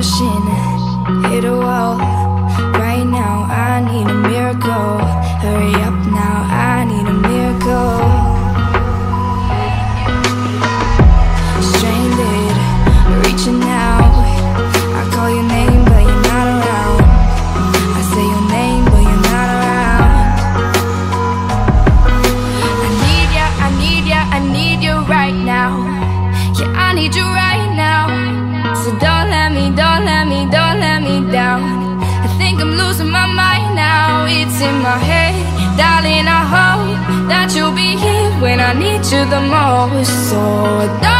crashing, hit a wall. losing my mind now, it's in my head Darling, I hope that you'll be here when I need you the most. So don't